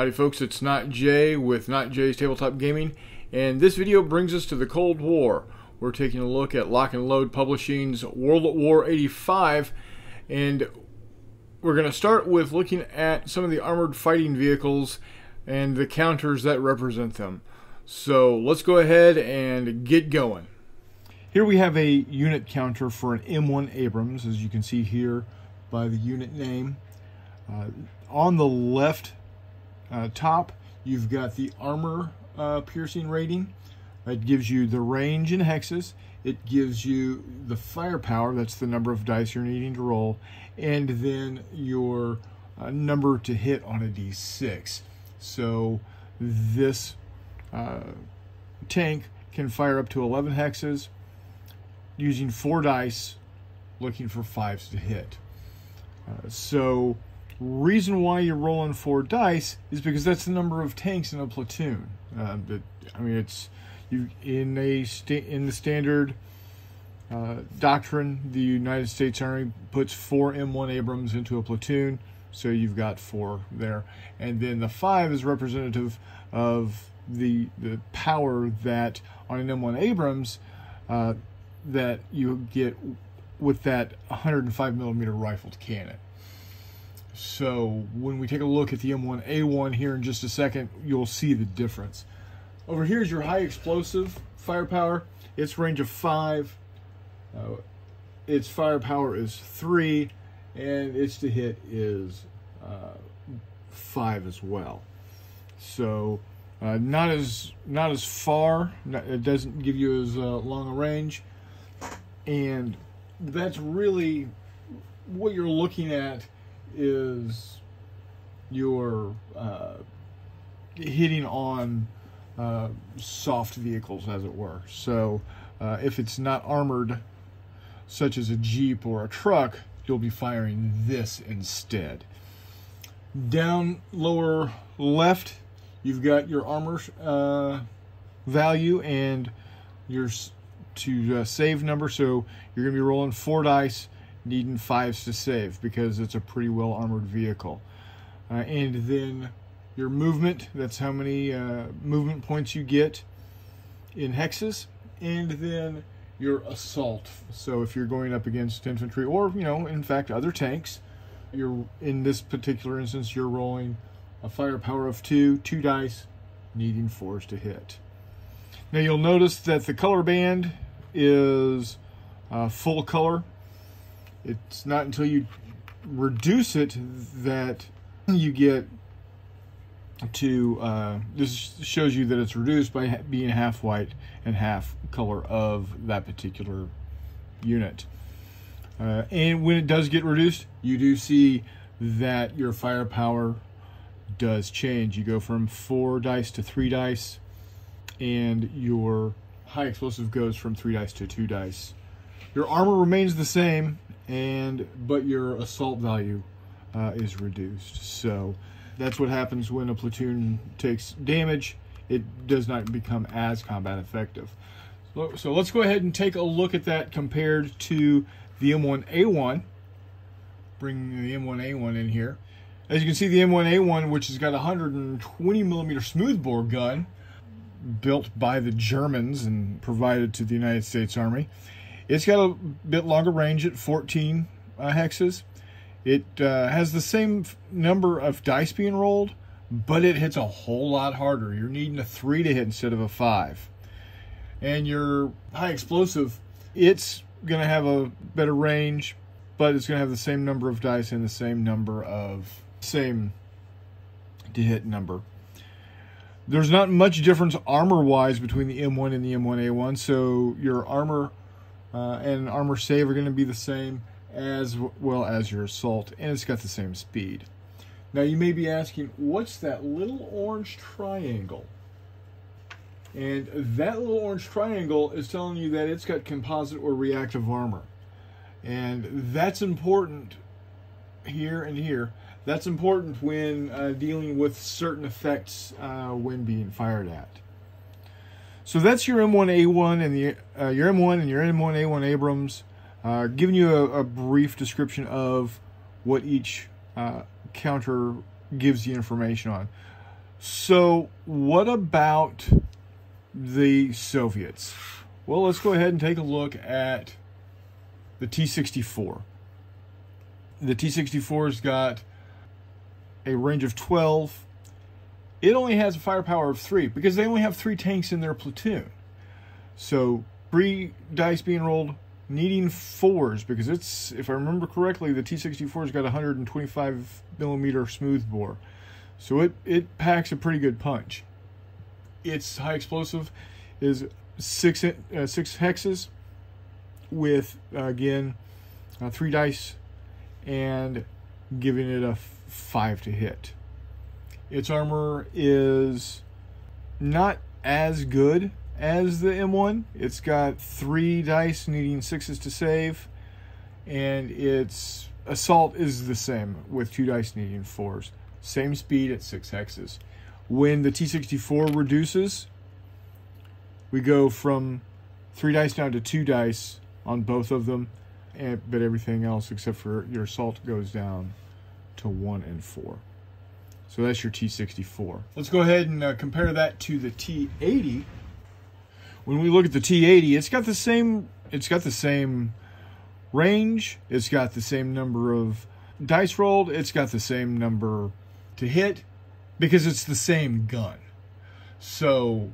Howdy folks, it's Not Jay with Not Jay's Tabletop Gaming, and this video brings us to the Cold War. We're taking a look at Lock and Load Publishing's World at War 85, and we're going to start with looking at some of the armored fighting vehicles and the counters that represent them. So let's go ahead and get going. Here we have a unit counter for an M1 Abrams, as you can see here by the unit name. Uh, on the left uh, top, you've got the armor uh, piercing rating. It gives you the range in hexes. It gives you the firepower, that's the number of dice you're needing to roll, and then your uh, number to hit on a d6. So this uh, tank can fire up to 11 hexes using four dice, looking for fives to hit. Uh, so reason why you're rolling four dice is because that's the number of tanks in a platoon. Uh, I mean, it's you in a in the standard uh, doctrine. The United States Army puts four M1 Abrams into a platoon, so you've got four there, and then the five is representative of the the power that on an M1 Abrams uh, that you get with that 105 millimeter rifled cannon. So when we take a look at the M1A1 here in just a second, you'll see the difference. Over here is your high explosive firepower. Its range of five. Uh, its firepower is three, and its to hit is uh, five as well. So uh, not as not as far. It doesn't give you as uh, long a range, and that's really what you're looking at is you're uh, hitting on uh, soft vehicles, as it were. So uh, if it's not armored, such as a Jeep or a truck, you'll be firing this instead. Down lower left, you've got your armor uh, value and your to uh, save number. So you're going to be rolling four dice needing fives to save because it's a pretty well armored vehicle. Uh, and then your movement, that's how many uh, movement points you get in hexes. And then your assault. So if you're going up against infantry or, you know, in fact, other tanks, you're in this particular instance, you're rolling a firepower of two, two dice, needing fours to hit. Now you'll notice that the color band is uh, full color it's not until you reduce it that you get to uh, this shows you that it's reduced by being half white and half color of that particular unit. Uh, and when it does get reduced you do see that your firepower does change. You go from four dice to three dice and your high explosive goes from three dice to two dice. Your armor remains the same and but your assault value uh, is reduced. So that's what happens when a platoon takes damage. It does not become as combat effective. So, so let's go ahead and take a look at that compared to the M1A1. Bring the M1A1 in here. As you can see, the M1A1, which has got a 120 millimeter smoothbore gun, built by the Germans and provided to the United States Army. It's got a bit longer range at 14 uh, hexes. It uh, has the same number of dice being rolled, but it hits a whole lot harder. You're needing a 3 to hit instead of a 5. And your high explosive, it's going to have a better range, but it's going to have the same number of dice and the same number of same to hit number. There's not much difference armor wise between the M1 and the M1A1, so your armor uh, and armor save are going to be the same as well as your assault, and it's got the same speed. Now you may be asking, what's that little orange triangle? And that little orange triangle is telling you that it's got composite or reactive armor. And that's important here and here. That's important when uh, dealing with certain effects uh, when being fired at. So that's your M1A1 and the uh, your M1 and your M1A1 Abrams. Uh, giving you a, a, brief description of what each uh, counter gives you information on. So, what about the Soviets? Well, let's go ahead and take a look at the T 64. The T 64's got a range of 12. It only has a firepower of 3 because they only have 3 tanks in their platoon. So, three dice being rolled, needing fours because it's, if I remember correctly, the T64's got 125 millimeter smoothbore. So it, it packs a pretty good punch. Its high explosive is six, uh, six hexes with, uh, again, uh, three dice and giving it a five to hit. Its armor is not as good as the M1. It's got three dice needing sixes to save, and its assault is the same with two dice needing fours. Same speed at six hexes. When the T64 reduces, we go from three dice down to two dice on both of them, and, but everything else except for your assault goes down to one and four. So that's your T64. Let's go ahead and uh, compare that to the T80. When we look at the T80, it's got the same it's got the same range, it's got the same number of dice rolled, it's got the same number to hit because it's the same gun. So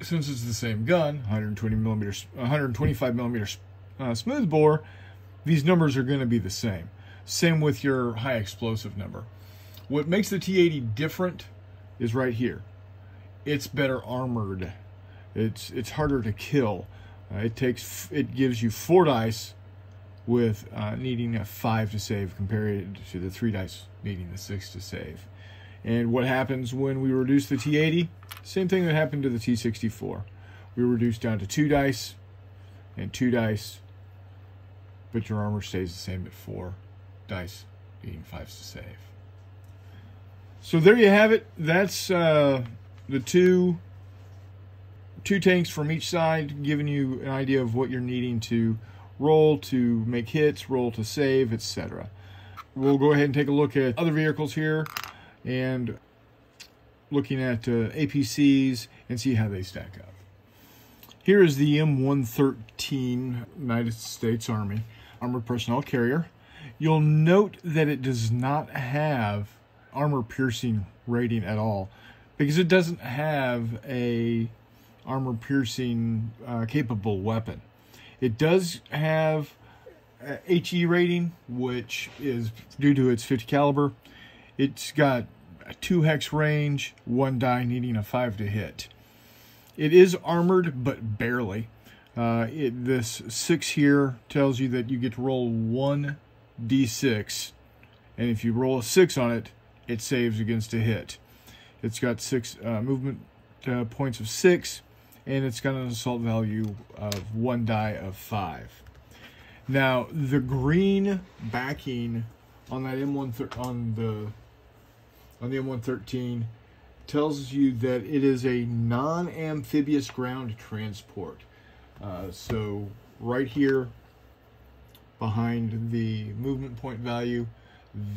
since it's the same gun, 120 millimeters, 125 millimeters uh, smooth bore, these numbers are going to be the same. Same with your high explosive number. What makes the T80 different is right here. It's better armored. It's it's harder to kill. Uh, it takes it gives you four dice with uh, needing a five to save compared to the three dice needing the six to save. And what happens when we reduce the T80? Same thing that happened to the T64. We reduce down to two dice and two dice, but your armor stays the same at four dice, needing fives to save. So there you have it. That's uh, the two two tanks from each side, giving you an idea of what you're needing to roll to make hits, roll to save, etc. We'll go ahead and take a look at other vehicles here and looking at uh, APCs and see how they stack up. Here is the M113 United States Army Armored Personnel Carrier. You'll note that it does not have armor piercing rating at all because it doesn't have a armor piercing uh, capable weapon. It does have HE rating, which is due to its 50 caliber. It's got a two hex range, one die needing a five to hit. It is armored, but barely. Uh, it, this six here tells you that you get to roll one d6, and if you roll a six on it, it saves against a hit. It's got six uh, movement uh, points of six, and it's got an assault value of one die of five. Now the green backing on that M1 on the on the M113 tells you that it is a non-amphibious ground transport. Uh, so right here behind the movement point value,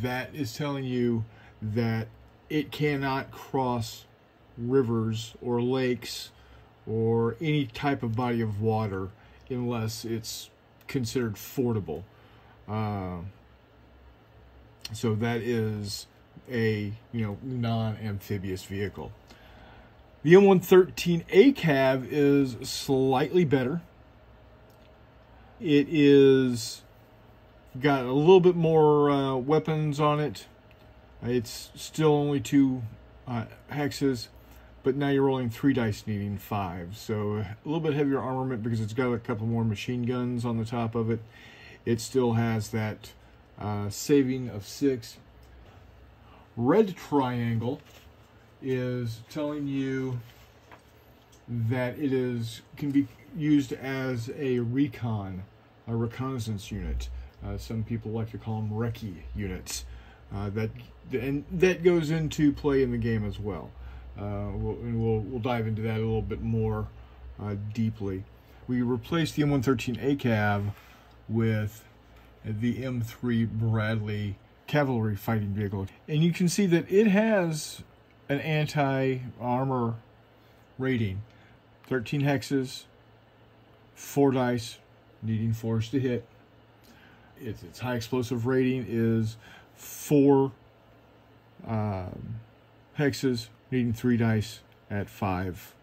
that is telling you that it cannot cross rivers or lakes or any type of body of water unless it's considered fordable. Uh, so that is a you know non-amphibious vehicle. The M113 ACAV is slightly better. It is got a little bit more uh, weapons on it. It's still only two uh, hexes, but now you're rolling three dice needing five. So a little bit heavier armament because it's got a couple more machine guns on the top of it. It still has that uh, saving of six red triangle is telling you that it is can be used as a recon, a reconnaissance unit. Uh, some people like to call them recce units. Uh, that and that goes into play in the game as well. Uh, we'll, and we'll we'll dive into that a little bit more uh, deeply. We replaced the M113 ACAV with the M3 Bradley cavalry fighting vehicle. And you can see that it has an anti-armor rating. 13 hexes, 4 dice, needing 4s to hit. Its, its high explosive rating is 4 um, hexes, needing 3 dice at 5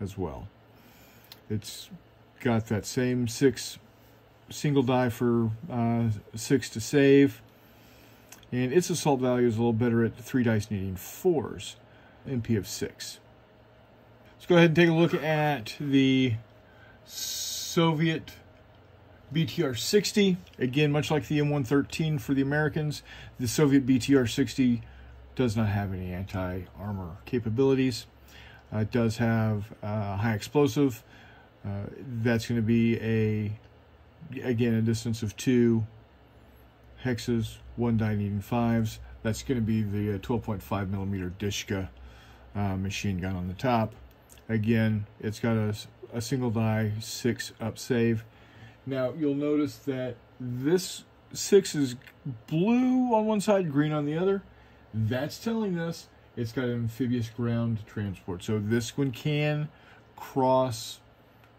as well. It's got that same 6 single die for uh, 6 to save. And its assault value is a little better at 3 dice needing 4s, MP of 6. Let's go ahead and take a look at the Soviet BTR-60. Again, much like the M113 for the Americans, the Soviet BTR-60 does not have any anti-armor capabilities. Uh, it does have uh, high explosive. Uh, that's going to be a, again, a distance of two hexes, one die needing fives. That's going to be the 12.5 uh, millimeter Dishka uh, machine gun on the top. Again, it's got a, a single die, six up save. Now, you'll notice that this six is blue on one side, green on the other. That's telling us it's got amphibious ground transport. So this one can cross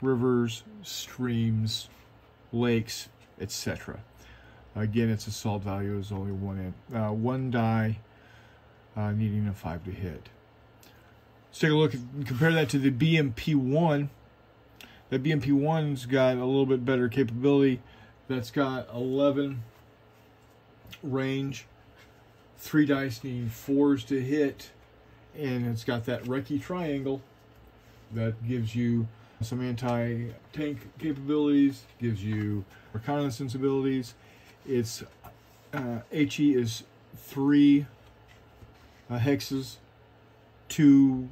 rivers, streams, lakes, etc. Again, its assault value is only one, uh, one die, uh, needing a five to hit. Let's take a look, and compare that to the BMP-1. The BMP-1's got a little bit better capability. That's got 11 range, three dice needing fours to hit, and it's got that Recce triangle that gives you some anti-tank capabilities, gives you reconnaissance abilities. Its uh, HE is three uh, hexes, two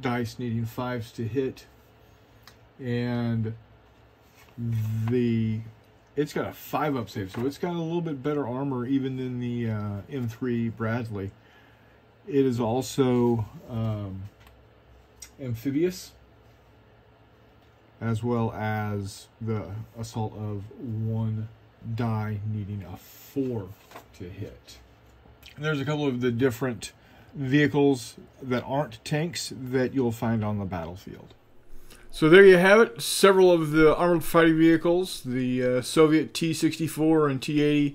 dice needing fives to hit. And the it's got a five up save, so it's got a little bit better armor even than the uh, M3 Bradley. It is also um, amphibious, as well as the assault of one die needing a four to hit. And there's a couple of the different vehicles that aren't tanks that you'll find on the battlefield. So there you have it. Several of the armored fighting vehicles, the uh, Soviet T-64 and T-80,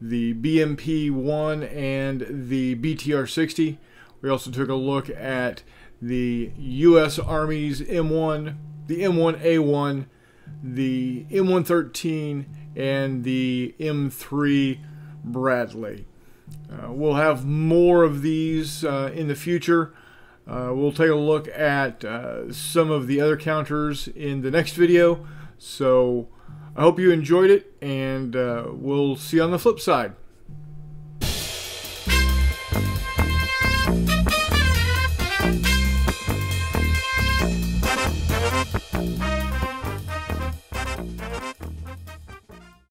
the BMP-1 and the BTR-60. We also took a look at the U.S. Army's M1, the M1A1, the M113, and the M3 Bradley. Uh, we'll have more of these uh, in the future. Uh, we'll take a look at uh, some of the other counters in the next video. So I hope you enjoyed it, and uh, we'll see you on the flip side.